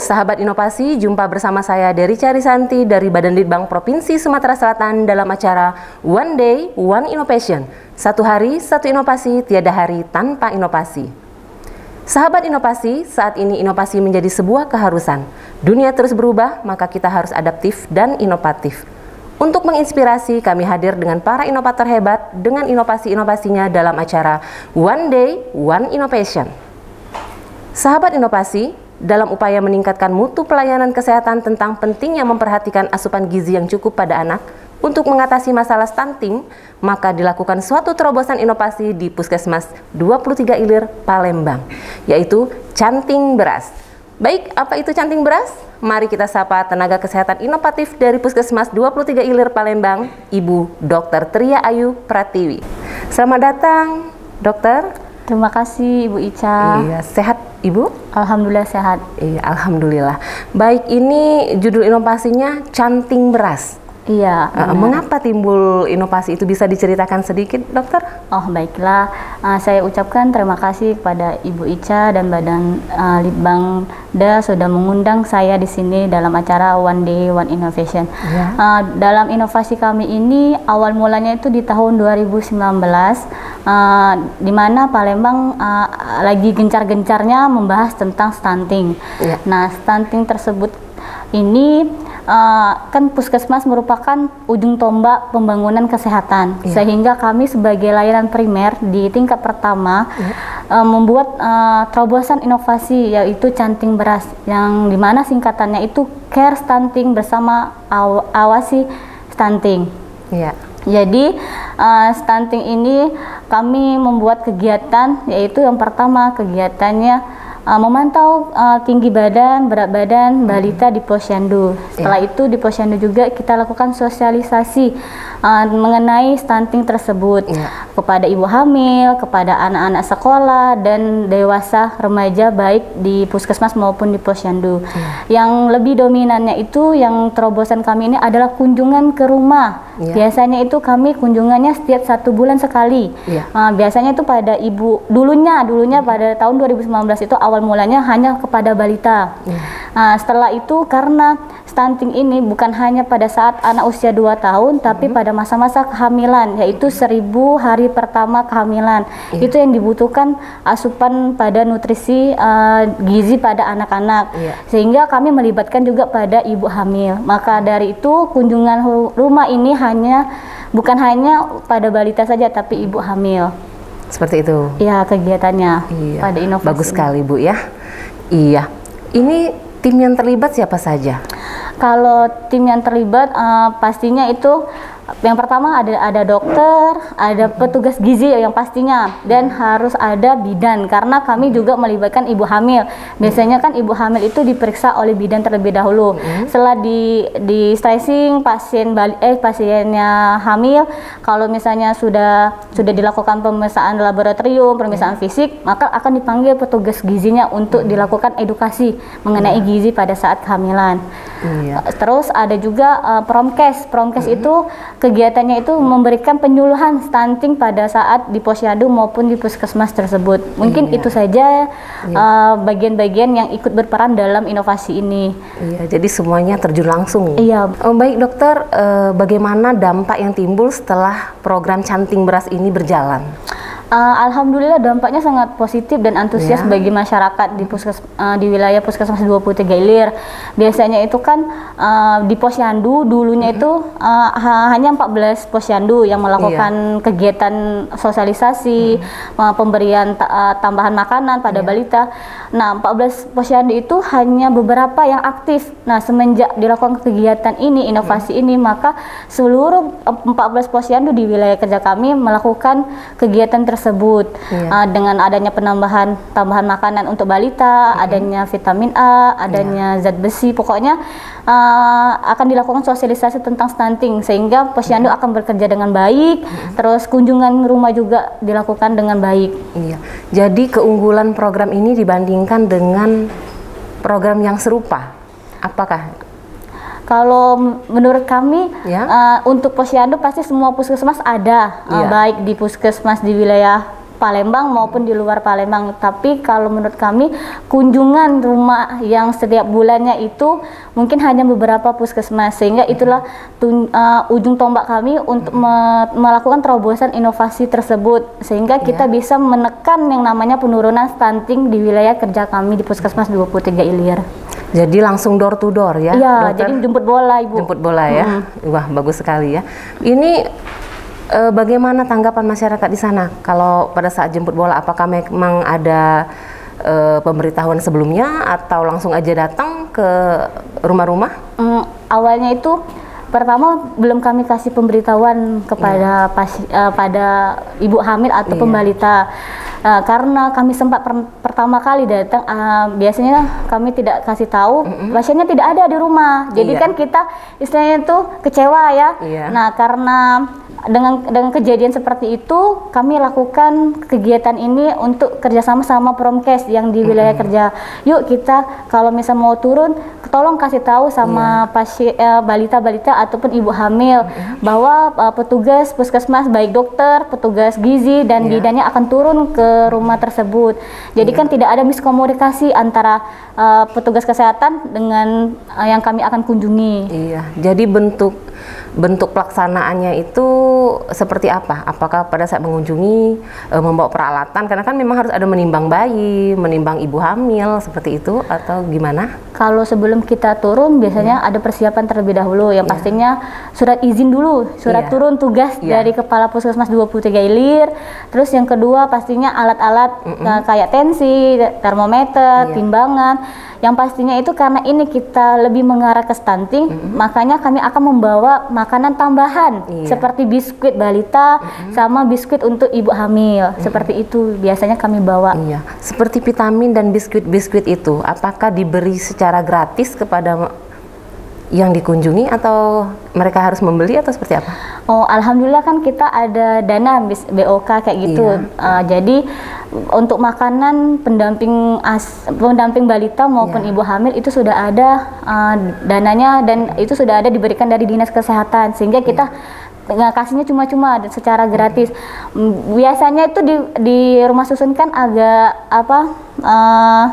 Sahabat inovasi, jumpa bersama saya Dery Carisanti dari Badan Litbang Provinsi Sumatera Selatan dalam acara One Day One Innovation. Satu hari, satu inovasi, tiada hari tanpa inovasi. Sahabat inovasi, saat ini inovasi menjadi sebuah keharusan. Dunia terus berubah, maka kita harus adaptif dan inovatif. Untuk menginspirasi, kami hadir dengan para inovator hebat dengan inovasi-inovasinya dalam acara One Day One Innovation. Sahabat inovasi, dalam upaya meningkatkan mutu pelayanan kesehatan tentang pentingnya memperhatikan asupan gizi yang cukup pada anak untuk mengatasi masalah stunting, maka dilakukan suatu terobosan inovasi di Puskesmas 23 Ilir, Palembang, yaitu canting beras. Baik, apa itu canting beras? Mari kita sapa tenaga kesehatan inovatif dari Puskesmas 23 Ilir, Palembang, Ibu Dr. Tria Ayu Pratiwi. Selamat datang, dokter. Terima kasih Ibu Ica. Iya, sehat Ibu? Alhamdulillah sehat. Iya, alhamdulillah. Baik, ini judul inovasinya canting beras. Iya. Uh, mengapa timbul inovasi itu bisa diceritakan sedikit, dokter? Oh baiklah, uh, saya ucapkan terima kasih kepada Ibu Ica dan Badan uh, Litbang Da sudah mengundang saya di sini dalam acara One Day One Innovation. Ya. Uh, dalam inovasi kami ini awal mulanya itu di tahun 2019, uh, di mana Palembang uh, lagi gencar-gencarnya membahas tentang stunting. Ya. Nah, stunting tersebut ini uh, kan puskesmas merupakan ujung tombak pembangunan kesehatan yeah. sehingga kami sebagai layanan primer di tingkat pertama yeah. uh, membuat uh, terobosan inovasi yaitu canting beras yang di mana singkatannya itu care stunting bersama aw awasi stunting. Yeah. Jadi uh, stunting ini kami membuat kegiatan yaitu yang pertama kegiatannya uh, memantau uh, tinggi badan, berat badan balita di posyandu. Setelah yeah. itu di posyandu juga kita lakukan sosialisasi uh, mengenai stunting tersebut yeah. kepada ibu hamil, kepada anak-anak sekolah dan dewasa remaja baik di puskesmas maupun di posyandu. Yeah. Yang lebih dominannya itu yang terobosan kami ini adalah kunjungan ke rumah. Yeah. Biasanya itu kami kunjungannya setiap satu bulan sekali. Yeah. Uh, biasanya itu pada ibu dulunya dulunya pada tahun 2019 itu awal mulanya hanya kepada balita. Yeah. Nah, setelah itu karena stunting ini bukan hanya pada saat anak usia 2 tahun tapi hmm. pada masa-masa kehamilan yaitu 1000 hari pertama kehamilan. Yeah. Itu yang dibutuhkan asupan pada nutrisi uh, gizi pada anak-anak. Yeah. Sehingga kami melibatkan juga pada ibu hamil. Maka dari itu kunjungan rumah ini hanya bukan hanya pada balita saja tapi ibu hamil. Seperti itu. Iya, kegiatannya iya. pada inovasi. Bagus sekali, Bu ya. Iya. Ini tim yang terlibat siapa saja? Kalau tim yang terlibat uh, pastinya itu yang pertama ada ada dokter, ada petugas gizi yang pastinya dan harus ada bidan karena kami juga melibatkan ibu hamil. Biasanya kan ibu hamil itu diperiksa oleh bidan terlebih dahulu. Setelah di di stressing pasien eh pasiennya hamil, kalau misalnya sudah sudah dilakukan pemeriksaan laboratorium, pemeriksaan fisik, maka akan dipanggil petugas gizinya untuk dilakukan edukasi mengenai iya. gizi pada saat kehamilan. Iya. Terus ada juga uh, promkes. Promkes itu kegiatannya itu memberikan penyuluhan stunting pada saat di posyandu maupun di puskesmas tersebut. Mungkin iya. itu saja iya. uh, bagian-bagian iya. uh, yang ikut berperan dalam inovasi ini. Iya, jadi semuanya terjun langsung. Iya. Oh, baik dokter, uh, bagaimana dampak yang timbul setelah program canting beras ini berjalan? Uh, Alhamdulillah dampaknya sangat positif dan antusias yeah. bagi masyarakat di puskes uh, di wilayah Puskesmas 23 Ilir. Biasanya itu kan uh, di Posyandu dulunya mm -hmm. itu uh, hanya 14 Posyandu yang melakukan yeah. kegiatan sosialisasi, mm -hmm. uh, pemberian ta uh, tambahan makanan pada yeah. balita. Nah, 14 Posyandu itu hanya beberapa yang aktif. Nah, semenjak dilakukan kegiatan ini, inovasi mm -hmm. ini, maka seluruh 14 Posyandu di wilayah kerja kami melakukan kegiatan tersebut tersebut iya. uh, dengan adanya penambahan tambahan makanan untuk balita, hmm. adanya vitamin A, adanya iya. zat besi, pokoknya uh, akan dilakukan sosialisasi tentang stunting sehingga posyandu hmm. akan bekerja dengan baik, hmm. terus kunjungan rumah juga dilakukan dengan baik. Iya. Jadi keunggulan program ini dibandingkan dengan program yang serupa, apakah kalau menurut kami ya. uh, untuk posyandu pasti semua puskesmas ada, uh, baik di puskesmas di wilayah Palembang maupun di luar Palembang. Tapi kalau menurut kami kunjungan rumah yang setiap bulannya itu mungkin hanya beberapa puskesmas sehingga itulah tun, uh, ujung tombak kami untuk me melakukan terobosan inovasi tersebut sehingga kita yeah. bisa menekan yang namanya penurunan stunting di wilayah kerja kami di Puskesmas 23 Ilir. Jadi langsung door to door ya? Iya, jadi jemput bola Ibu. Jemput bola ya. Hmm. Wah, bagus sekali ya. Ini e, bagaimana tanggapan masyarakat di sana kalau pada saat jemput bola apakah memang ada e, pemberitahuan sebelumnya atau langsung aja datang ke rumah-rumah? Hmm, awalnya itu pertama belum kami kasih pemberitahuan kepada yeah. pas, uh, pada ibu hamil atau yeah. pembalita uh, karena kami sempat per, pertama kali datang uh, biasanya kami tidak kasih tahu mm -hmm. pasiennya tidak ada di rumah jadi yeah. kan kita istilahnya itu kecewa ya yeah. nah karena dengan dengan kejadian seperti itu kami lakukan kegiatan ini untuk kerjasama sama Promkes yang di wilayah mm -hmm. kerja yuk kita kalau misal mau turun tolong kasih tahu sama yeah. pasien uh, balita-balita ataupun ibu hamil mm -hmm. bahwa uh, petugas puskesmas baik dokter petugas gizi dan yeah. bidannya akan turun ke rumah tersebut jadi yeah. kan tidak ada miskomunikasi antara uh, petugas kesehatan dengan uh, yang kami akan kunjungi iya jadi bentuk bentuk pelaksanaannya itu seperti apa? Apakah pada saat mengunjungi e, membawa peralatan? Karena kan memang harus ada menimbang bayi, menimbang ibu hamil seperti itu atau gimana? Kalau sebelum kita turun biasanya hmm. ada persiapan terlebih dahulu. Yang yeah. pastinya surat izin dulu, surat yeah. turun tugas yeah. dari kepala puskesmas 23 Ilir. Terus yang kedua pastinya alat-alat mm -mm. kayak tensi, termometer, yeah. timbangan yang pastinya itu karena ini kita lebih mengarah ke stunting, mm -hmm. makanya kami akan membawa makanan tambahan iya. seperti biskuit balita mm -hmm. sama biskuit untuk ibu hamil. Mm -hmm. Seperti itu biasanya kami bawa. Iya. Seperti vitamin dan biskuit-biskuit itu apakah diberi secara gratis kepada yang dikunjungi atau mereka harus membeli atau seperti apa? Oh, alhamdulillah kan kita ada dana BOK kayak gitu. Iya. Uh, jadi untuk makanan pendamping as, pendamping balita maupun iya. ibu hamil itu sudah ada uh, dananya dan itu sudah ada diberikan dari dinas kesehatan sehingga kita iya. kasihnya cuma-cuma secara gratis. Mm, biasanya itu di di rumah susun kan agak apa? Uh,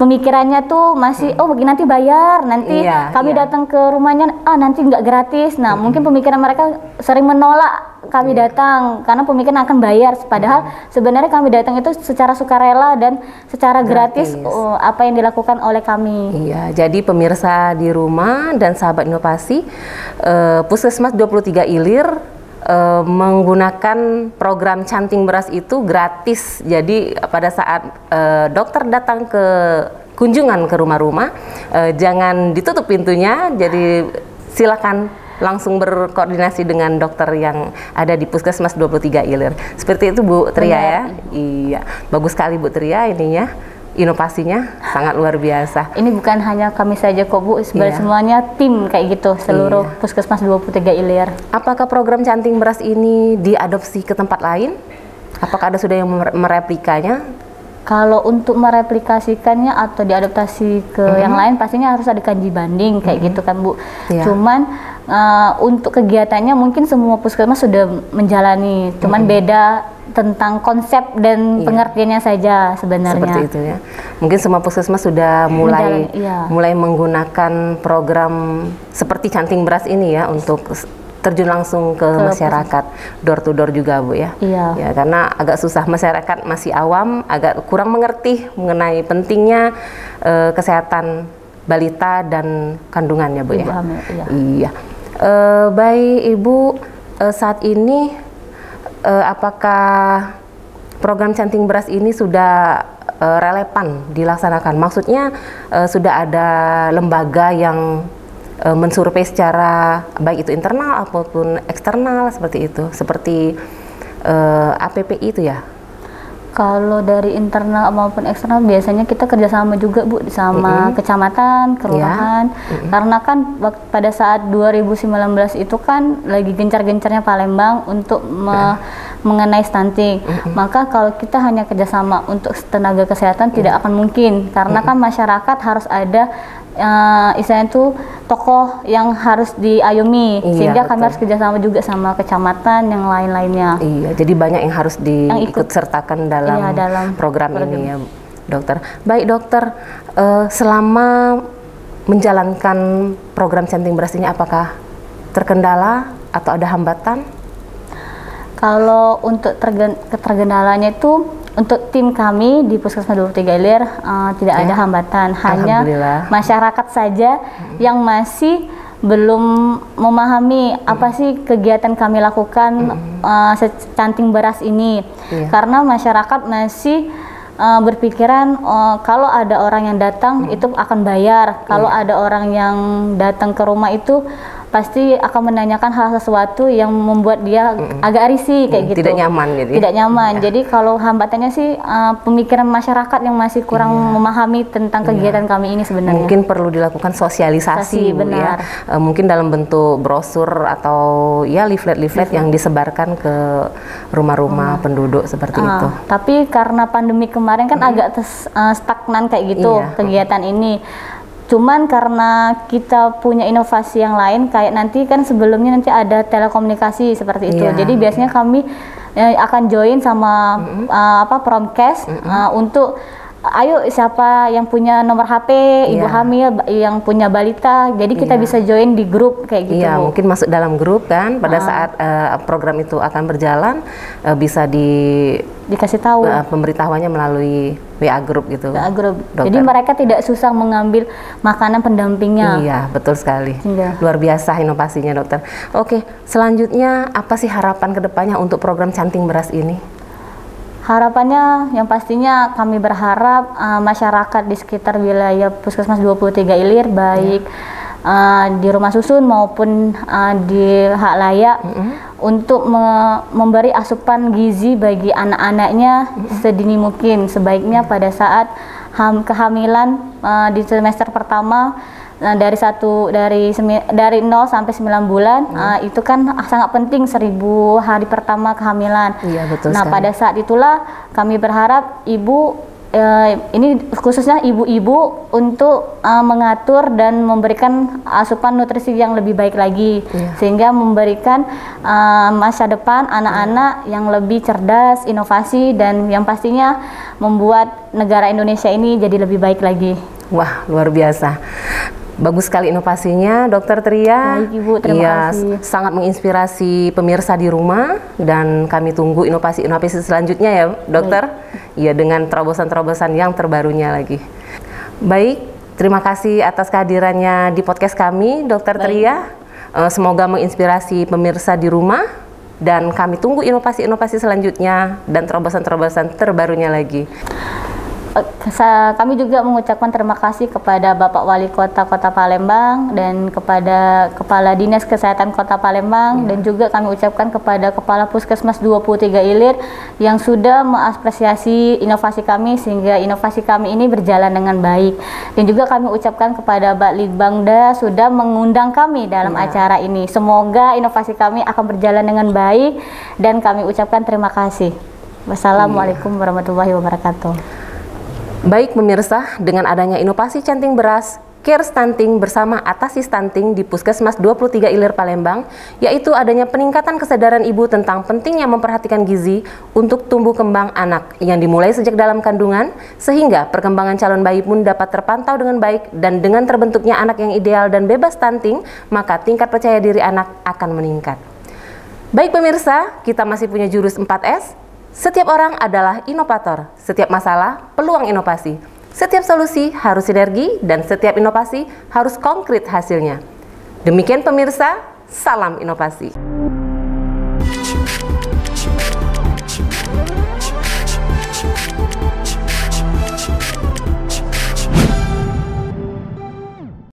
pemikirannya tuh masih hmm. oh begini nanti bayar nanti iya, kami iya. datang ke rumahnya ah nanti nggak gratis nah hmm. mungkin pemikiran mereka sering menolak kami hmm. datang karena pemikiran akan bayar padahal hmm. sebenarnya kami datang itu secara sukarela dan secara gratis, gratis uh, apa yang dilakukan oleh kami iya jadi pemirsa di rumah dan sahabat inovasi uh, puskesmas 23 ilir uh, menggunakan program canting beras itu gratis. Jadi pada saat uh, dokter datang ke kunjungan ke rumah-rumah, uh, jangan ditutup pintunya. Jadi silakan langsung berkoordinasi dengan dokter yang ada di Puskesmas 23 Ilir. Seperti itu Bu Tria ya. Iya, bagus sekali Bu Tria ininya inovasinya sangat luar biasa. Ini bukan hanya kami saja kok Bu, sebenarnya iya. semuanya tim kayak gitu seluruh iya. Puskesmas 23 Ilir. Apakah program canting beras ini diadopsi ke tempat lain? Apakah ada sudah yang mereplikanya? Kalau untuk mereplikasikannya atau diadaptasi ke mm -hmm. yang lain pastinya harus ada kaji banding kayak mm -hmm. gitu kan Bu. Yeah. Cuman uh, untuk kegiatannya mungkin semua puskesmas sudah menjalani, cuman mm -hmm. beda tentang konsep dan iya. pengertiannya saja sebenarnya. Seperti itu ya. Mungkin semua puskesmas sudah mulai iya. mulai menggunakan program seperti canting beras ini ya untuk terjun langsung ke, ke masyarakat door to door juga bu ya. Iya. Ya karena agak susah masyarakat masih awam, agak kurang mengerti mengenai pentingnya uh, kesehatan balita dan kandungannya bu Ibu ya. Hamil, iya. iya. Uh, baik ibu uh, saat ini uh, apakah program canting beras ini sudah uh, relevan dilaksanakan? Maksudnya uh, sudah ada lembaga yang uh, mensurvei secara baik itu internal ataupun eksternal seperti itu, seperti uh, APPI itu ya? Kalau dari internal maupun eksternal biasanya kita kerjasama juga bu sama mm -hmm. kecamatan, kelurahan. Yeah. Mm -hmm. Karena kan pada saat 2019 itu kan lagi gencar-gencarnya Palembang untuk me yeah. mengenai stunting. Mm -hmm. Maka kalau kita hanya kerjasama untuk tenaga kesehatan mm -hmm. tidak akan mungkin karena mm -hmm. kan masyarakat harus ada uh, istilahnya itu tokoh yang harus diayomi Iya, sehingga kami betul. harus kerjasama juga sama kecamatan yang lain-lainnya. Iya, jadi banyak yang harus diikut sertakan dalam, Iya, dalam program, program. ini ya, dokter. Baik dokter, eh, selama menjalankan program canting beras ini apakah terkendala atau ada hambatan? Kalau untuk tergen ketergendalanya itu untuk tim kami di Puskesmas 23 Ilir uh, tidak Ya. ada hambatan, hanya masyarakat saja yang masih belum memahami apa sih kegiatan kami lakukan uh, secanting beras ini. Iya. Karena masyarakat masih uh, berpikiran uh, kalau ada orang yang datang itu akan bayar, kalau Iya. ada orang yang datang ke rumah itu pasti akan menanyakan hal sesuatu yang membuat dia agak risih kayak Mm, gitu. tidak nyaman gitu ya? Tidak nyaman. Iya. Jadi kalau hambatannya sih uh, pemikiran masyarakat yang masih kurang memahami tentang kegiatan kami ini sebenarnya. Iya. Mungkin perlu dilakukan Sosialisasi, sosialisasi, Bu, benar. ya. Eh, mungkin dalam bentuk brosur atau ya leaflet-leaflet yang disebarkan ke rumah-rumah penduduk seperti Ah, itu. Tapi karena pandemi kemarin kan agak tes- uh, stagnan kayak gitu Iya. kegiatan ini. Cuman karena kita punya inovasi yang lain, kayak nanti kan sebelumnya nanti ada telekomunikasi seperti itu. Iya. Jadi biasanya kami eh, akan join sama uh, apa Promkes uh, untuk ayo siapa yang punya nomor HP ibu Iya. hamil yang punya balita, jadi kita Iya. bisa join di grup kayak gitu. Iya, Bu. mungkin masuk dalam grup kan pada Ah. saat eh, program itu akan berjalan eh, bisa di Dikasih tahu. eh, pemberitahuannya melalui WA grup gitu. WA grup. Dokter. Jadi mereka tidak susah mengambil makanan pendampingnya. Iya, betul sekali. Iya. Luar biasa inovasinya, dokter. Oke, selanjutnya apa sih harapan ke depannya untuk program canting beras ini? Harapannya yang pastinya kami berharap uh, masyarakat di sekitar wilayah Puskesmas 23 Ilir baik uh, di rumah susun maupun uh, di hak layak untuk me- memberi asupan gizi bagi anak-anaknya sedini mungkin. Sebaiknya pada saat ham- kehamilan uh, di semester pertama Nah, dari satu dari semi- dari 0 sampai 9 bulan uh, itu kan sangat penting 1000 hari pertama kehamilan. Iya, betul Nah, sekali. pada saat itulah kami berharap ibu eh, ini khususnya ibu-ibu untuk eh, mengatur dan memberikan asupan nutrisi yang lebih baik lagi Iya. sehingga memberikan eh, masa depan anak-anak yang lebih cerdas, inovasi dan yang pastinya membuat negara Indonesia ini jadi lebih baik lagi. Wah, luar biasa. Bagus sekali inovasinya, Dokter Tria. Baik, Ibu, terima Iya, kasih. sangat menginspirasi pemirsa di rumah dan kami tunggu inovasi-inovasi selanjutnya ya, Dokter. Iya, dengan terobosan-terobosan yang terbarunya lagi. Baik, terima kasih atas kehadirannya di podcast kami, Dokter. Tria. Eh, semoga menginspirasi pemirsa di rumah dan kami tunggu inovasi-inovasi selanjutnya dan terobosan-terobosan terbarunya lagi. Eh, kami juga mengucapkan terima kasih kepada Bapak Wali Kota Kota Palembang dan kepada Kepala Dinas Kesehatan Kota Palembang dan juga kami ucapkan kepada Kepala Puskesmas 23 Ilir yang sudah mengapresiasi inovasi kami sehingga inovasi kami ini berjalan dengan baik. Dan juga kami ucapkan kepada Mbak Litbangda sudah mengundang kami dalam acara ini. Semoga inovasi kami akan berjalan dengan baik dan kami ucapkan terima kasih. Wassalamualaikum warahmatullahi wabarakatuh. Baik pemirsa, dengan adanya inovasi canting beras, Care Stunting bersama Atasi Stunting di Puskesmas 23 Ilir Palembang, yaitu adanya peningkatan kesadaran ibu tentang pentingnya memperhatikan gizi untuk tumbuh kembang anak yang dimulai sejak dalam kandungan, sehingga perkembangan calon bayi pun dapat terpantau dengan baik dan dengan terbentuknya anak yang ideal dan bebas stunting, maka tingkat percaya diri anak akan meningkat. Baik pemirsa, kita masih punya jurus 4S. Setiap orang adalah inovator. Setiap masalah peluang inovasi. Setiap solusi harus sinergi dan setiap inovasi harus konkret hasilnya. Demikian pemirsa, salam inovasi.